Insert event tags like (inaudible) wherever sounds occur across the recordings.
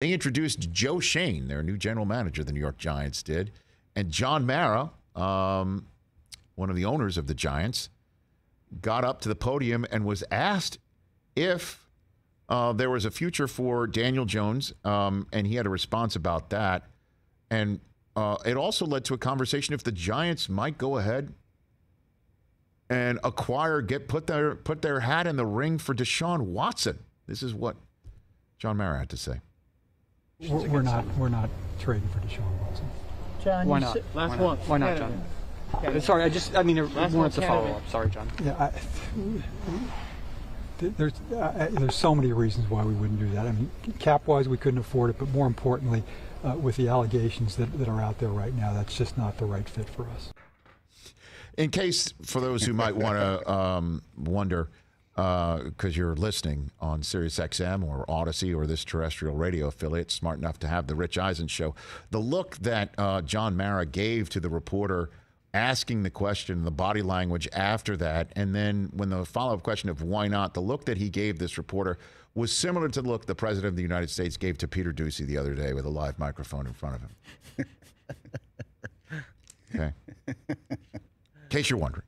They introduced Joe Schoen, their new general manager, the New York Giants did. And John Mara, um, one of the owners of the Giants, got up to the podium and was asked if uh, there was a future for Daniel Jones, um, and he had a response about that. And uh, it also led to a conversation if the Giants might go ahead and acquire, get put their put their hat in the ring for Deshaun Watson. This is what John Mara had to say. We're, we're not we're not trading for Deshaun Watson. John, Why not? said- Why Last not? one. Why not, John? Candidate. Sorry, I just, I mean, I Last wanted to one, follow up. Sorry, John. Yeah, I, there's uh, there's so many reasons why we wouldn't do that. I mean, cap wise, we couldn't afford it, but more importantly, uh, with the allegations that, that are out there right now, that's just not the right fit for us. In case for those who might want to um, wonder, because you're listening on Sirius XM or Audacy or this terrestrial radio affiliate, smart enough to have the Rich Eisen show, the look that uh, John Mara gave to the reporter asking the question, the body language after that, and then when the follow up question of why not, the look that he gave this reporter was similar to the look the President of the United States gave to Peter Doocy the other day with a live microphone in front of him. (laughs) Okay. In case you're wondering.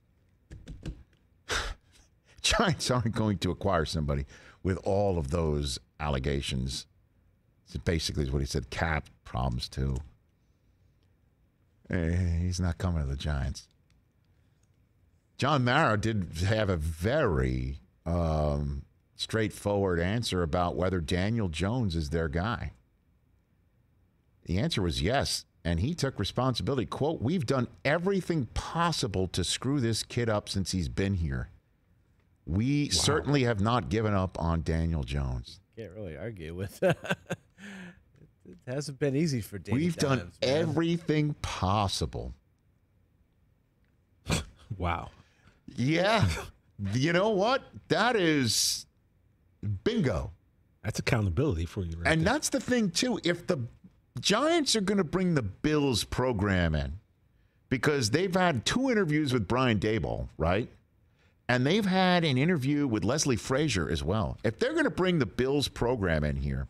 Giants aren't going to acquire somebody with all of those allegations. So basically, is what he said. Cap problems too. Eh, he's not coming to the Giants. John Mara did have a very um, straightforward answer about whether Daniel Jones is their guy. The answer was yes. And he took responsibility. Quote, We've done everything possible to screw this kid up since he's been here. We certainly have not given up on Daniel Jones. Can't really argue with that. (laughs) it hasn't been easy for Danny We've done man. everything possible. (laughs) Wow. Yeah. you know what? That is bingo. That's accountability for you, right? And there. that's the thing, too. If the Giants are going to bring the Bills program in, because they've had two interviews with Brian Daboll, right? And they've had an interview with Leslie Frazier as well. If they're going to bring the Bills program in here,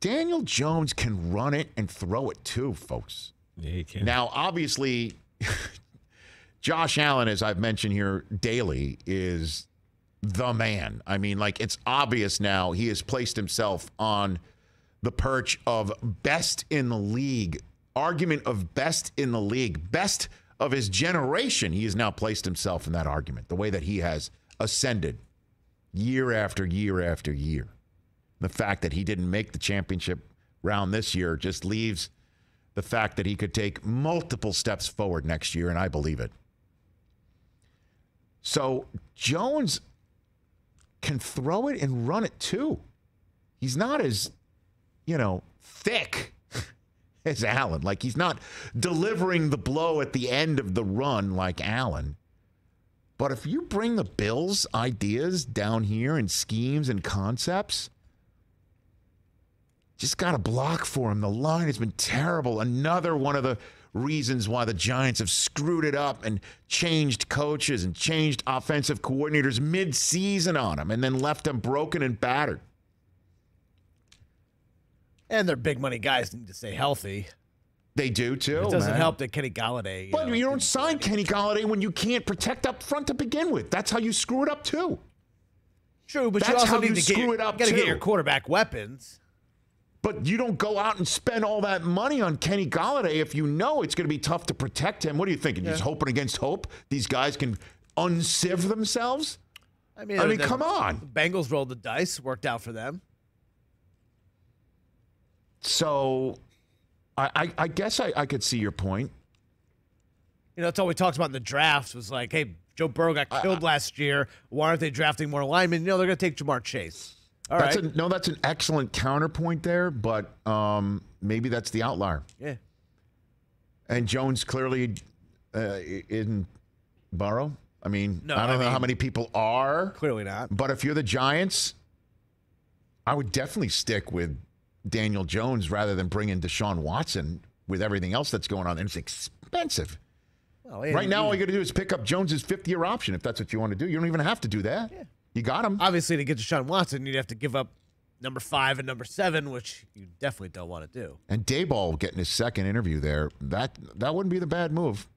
Daniel Jones can run it and throw it too, folks. yeah, you can. Now, obviously, (laughs) Josh Allen, as I've mentioned here daily, is the man. I mean, like, it's obvious now he has placed himself on the perch of best in the league, argument of best in the league, best of his generation. He has now placed himself in that argument, the way that he has ascended year after year after year. The fact that he didn't make the championship round this year just leaves the fact that he could take multiple steps forward next year, and I believe it. So Jones can throw it and run it too. He's not as, you know, thick as Allen. Like he's not delivering the blow at the end of the run like Allen. But if you bring the Bills' ideas down here and schemes and concepts, just got a block for him. The line has been terrible. Another one of the reasons why the Giants have screwed it up and changed coaches and changed offensive coordinators mid-season on him and then left them broken and battered. And their big money guys need to stay healthy. They do too. it doesn't man. help that Kenny Golladay. You But know, you don't sign Kenny Golladay when you can't protect up front to begin with. That's how you screw it up too. True, but you That's also how need you to get screw your, it up, Got to get your quarterback weapons. But you don't go out and spend all that money on Kenny Golladay if you know it's going to be tough to protect him. What are you thinking? You're just hoping against hope these guys can unsieve themselves? I mean, I mean, come on. Bengals rolled the dice, worked out for them. So I, I, I guess I, I could see your point. You know, that's all we talked about in the drafts was like, hey, Joe Burrow got killed last year. Why aren't they drafting more linemen? You know, they're going to take Ja'Marr Chase. All right. that's a, no, that's an excellent counterpoint there, but um, maybe that's the outlier. yeah. And Jones clearly uh, in Burrow. I mean, No, I don't I know how many people are, Clearly not. but if you're the Giants, I would definitely stick with Daniel Jones rather than bring in Deshaun Watson with everything else that's going on. And it's expensive. Well, yeah, Right now, you- all you got to do is pick up Jones's fifth year option if that's what you want to do. You don't even have to do that. Yeah. You got him. obviously, to get Deshaun Watson, you'd have to give up number five and number seven, which you definitely don't want to do. And Daboll getting his second interview there, that that wouldn't be the bad move.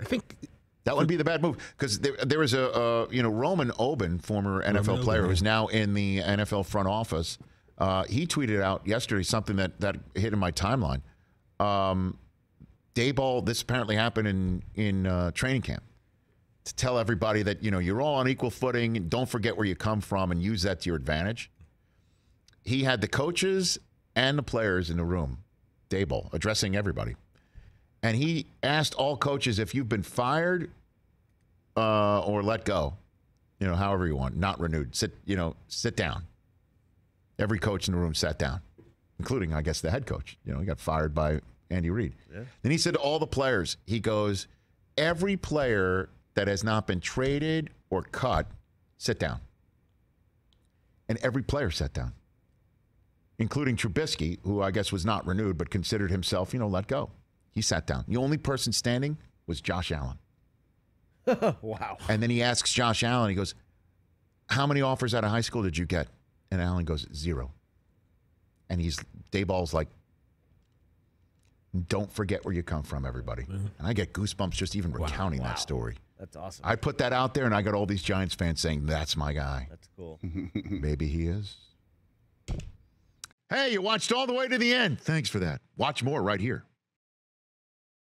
I think That wouldn't be the bad move because there, there was a, uh, you know, Roman Oben, former NFL player Oben, who's now in the NFL front office. Uh, he tweeted out yesterday something that, that hit in my timeline. Um, Daboll, this apparently happened in, in uh, training camp to tell everybody that, you know, you're all on equal footing. and Don't forget where you come from and use that to your advantage. He had the coaches and the players in the room, Daboll, addressing everybody. And he asked all coaches if you've been fired uh, or let go, you know, however you want, not renewed, sit, you know, sit down. Every coach in the room sat down, including, I guess, the head coach. You know, he got fired by Andy Reid. Then he said to all the players, he goes, every player that has not been traded or cut, sit down. And every player sat down, including Trubisky, who I guess was not renewed, but considered himself, you know, let go. He sat down. The only person standing was Josh Allen. (laughs) wow. And then he asks Josh Allen, he goes, How many offers out of high school did you get? And Allen goes, Zero. And he's, Daboll's like, Don't forget where you come from, everybody. Mm-hmm. And I get goosebumps just even recounting that story. That's awesome. I put that out there and I got all these Giants fans saying, That's my guy. That's cool. (laughs) (laughs) Maybe he is. Hey, you watched all the way to the end. Thanks for that. Watch more right here.